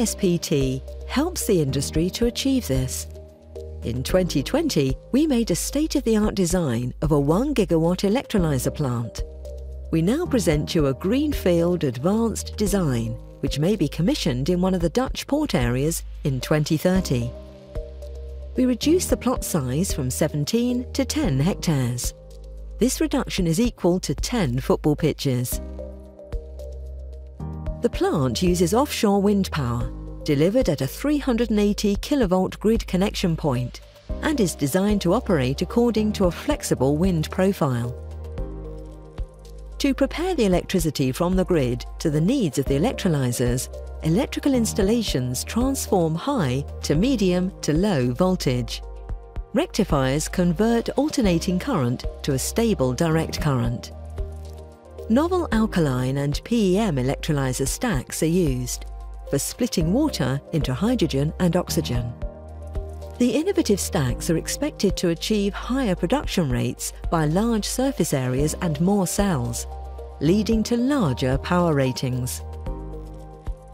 ISPT helps the industry to achieve this. In 2020, we made a state-of-the-art design of a 1 gigawatt electrolyser plant. We now present you a greenfield advanced design which may be commissioned in one of the Dutch port areas in 2030. We reduce the plot size from 17 to 10 hectares. This reduction is equal to 10 football pitches. The plant uses offshore wind power delivered at a 380 kilovolt grid connection point and is designed to operate according to a flexible wind profile. To prepare the electricity from the grid to the needs of the electrolysers, electrical installations transform high to medium to low voltage. Rectifiers convert alternating current to a stable direct current. Novel alkaline and PEM electrolyser stacks are used for splitting water into hydrogen and oxygen. The innovative stacks are expected to achieve higher production rates by large surface areas and more cells, leading to larger power ratings.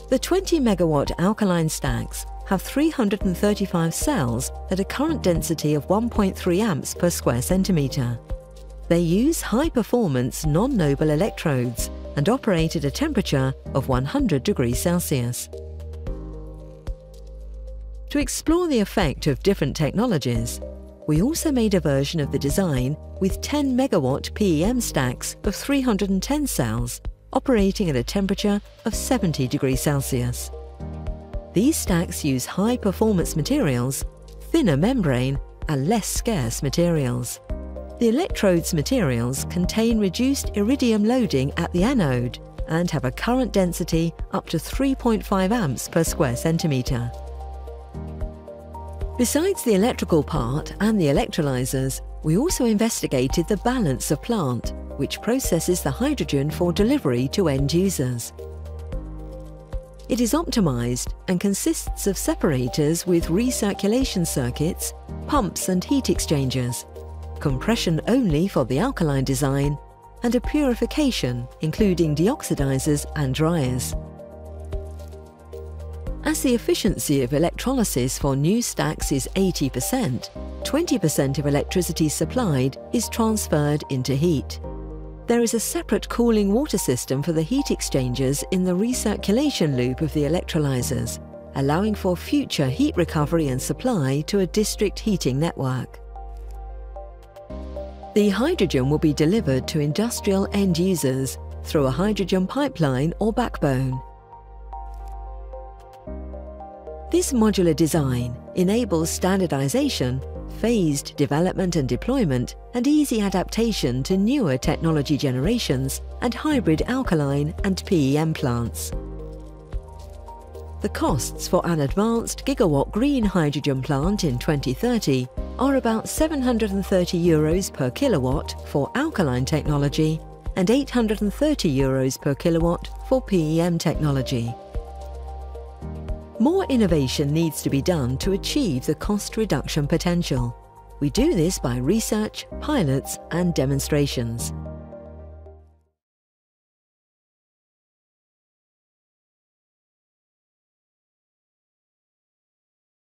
The 20 megawatt alkaline stacks have 335 cells at a current density of 1.3 amps per square centimetre. They use high-performance non-noble electrodes and operate at a temperature of 100 degrees Celsius. To explore the effect of different technologies, we also made a version of the design with 10 megawatt PEM stacks of 310 cells operating at a temperature of 70 degrees Celsius. These stacks use high-performance materials, thinner membrane and less scarce materials. The electrodes materials contain reduced iridium loading at the anode and have a current density up to 3.5 amps per square centimetre. Besides the electrical part and the electrolysers, we also investigated the balance of plant, which processes the hydrogen for delivery to end users. It is optimised and consists of separators with recirculation circuits, pumps and heat exchangers compression only for the alkaline design, and a purification including deoxidizers and dryers. As the efficiency of electrolysis for new stacks is 80%, 20% of electricity supplied is transferred into heat. There is a separate cooling water system for the heat exchangers in the recirculation loop of the electrolyzers, allowing for future heat recovery and supply to a district heating network. The hydrogen will be delivered to industrial end users through a hydrogen pipeline or backbone. This modular design enables standardization, phased development and deployment, and easy adaptation to newer technology generations and hybrid alkaline and PEM plants. The costs for an advanced gigawatt green hydrogen plant in 2030 are about 730 euros per kilowatt for alkaline technology and 830 euros per kilowatt for PEM technology. More innovation needs to be done to achieve the cost reduction potential. We do this by research, pilots and demonstrations.